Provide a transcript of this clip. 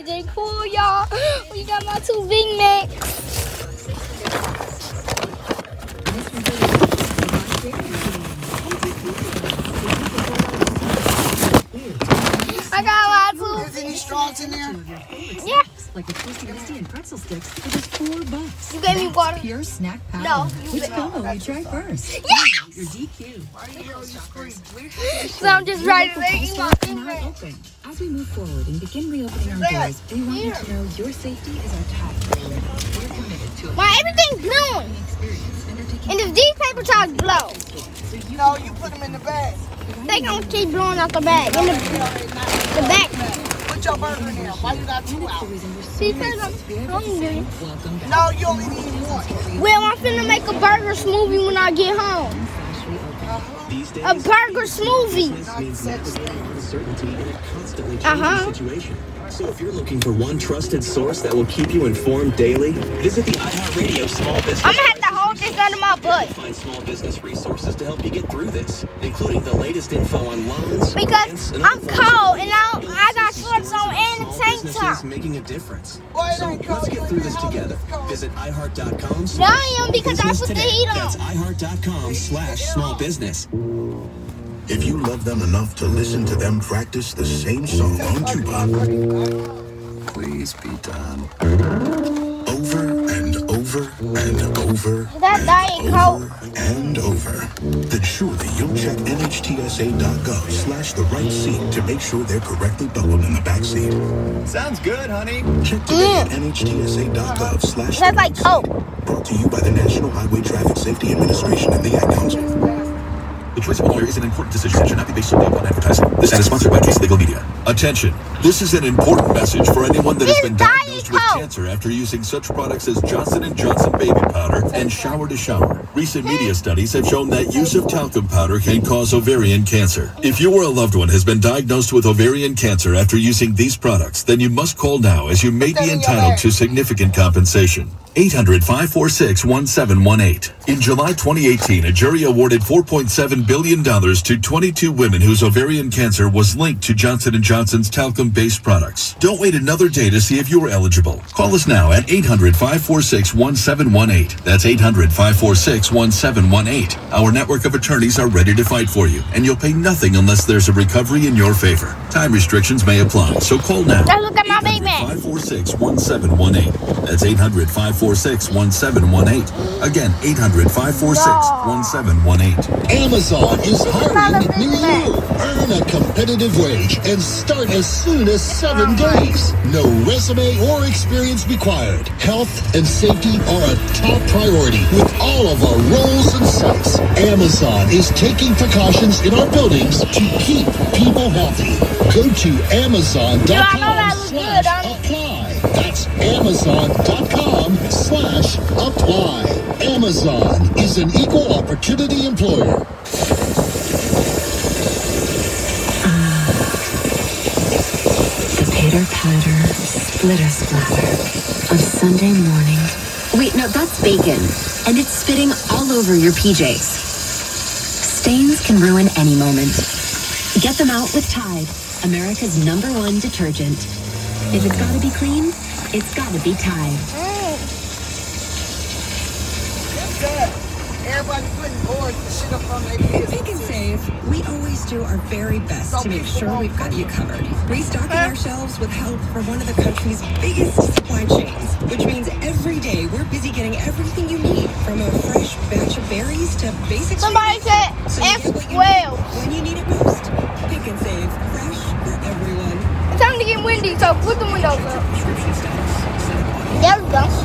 AJ Cool, y'all. We got my two Big Macs. I got my Is any straws in there? two. Yeah. Like a twisty twisty and pretzel sticks for just four bucks. You gave me water. Pure snack power. No, you Which did not. combo you try first? Yes! Your DQ. So I'm just ready to Local my stores Big are now Mac. open. As we move forward and begin reopening our There. doors, we want you to know your safety is our top priority. We're committed to a My everything's blowing. And if these paper towels blow, so you No, you put them in the bag. they gonna keep blowing out the bag. In the, the back. Put your burger in there. Why you got two out? Because I'm hungry. welcome. No, you only need one. Well, I'm finna make a burger smoothie when I get home. These days, A burger smoothie. business means navigating uncertainty in a constantly changing Uh-huh. So if you're looking for one trusted source that will keep you informed daily, visit the iHeartRadio Small Business. I'm gonna have to hold this under my butt. Find small business resources to help you get through this, including the latest info on loans, Because and I'm cold and I, financial I got assistance shorts on and small a tank top. making a difference. Why So let's get through this together. Visit iHeart.com Yeah, I am because I business put the today. heat on. That's iHeart.com slash small business. If you love them enough to listen to them practice the same song on tuba, please be done. Over and over and over That Diet and Coke. over and over. Then surely you'll check nhtsa.gov slash the right seat to make sure they're correctly buckled in the back seat. Sounds good, honey. Check today mm. at nhtsa.gov slash the That's like right Coke. seat. Brought to you by the National Highway Traffic Safety Administration and the Ad Council. The choice of a lawyer is an important decision that should not be based solely upon advertising. This ad is sponsored by Case Legal Media. Attention! This is an important message for anyone that has been Diet diagnosed with cancer after using such products as Johnson & Johnson baby powder and shower to shower. Recent media studies have shown that use of talcum powder can cause ovarian cancer. If you or a loved one has been diagnosed with ovarian cancer after using these products, then you must call now as you may be entitled to significant compensation. 800 546 1718. In July 2018, a jury awarded $4.7 billion to 22 women whose ovarian cancer was linked to Johnson & Johnson's talcum-based products. Don't wait another day to see if you are eligible. Call us now at 800 546 1718. That's 800 546 1718. Our network of attorneys are ready to fight for you, and you'll pay nothing unless there's a recovery in your favor. Time restrictions may apply, so call now. Let's look at my Big Mac. 546 1718. That's 800 546 1718. Again, 800 546 1718. Amazon is hiring Big new Mac. you. Earn a competitive wage and start as soon as seven days. No resume or experience required. Health and safety are a top priority with all of our roles and sites. Amazon is taking precautions in our buildings to keep people healthy. Go to amazon.com Yeah, I know that was good, slash huh? apply. That's amazon.com slash apply. Amazon is an equal opportunity employer. The pitter patter, splitter splatter of Sunday morning. Wait, no, that's bacon. And it's spitting all over your PJs. Stains can ruin any moment. Get them out with Tide, America's number one detergent. If it's gotta be clean, it's gotta be Tide. Mm. That? Everybody putting boards and shit up on their business. Pick and Save, we always do our very best to make sure we've got you covered. Restocking our shelves with help from one of the country's biggest supply chains, which means every day we're busy getting everything you need, from a fresh batch of berries to basic Somebody said So you F get what you well. need when you need it most. Pick and Save, fresh for everyone. It's time to get windy, so put the windows up. There we go.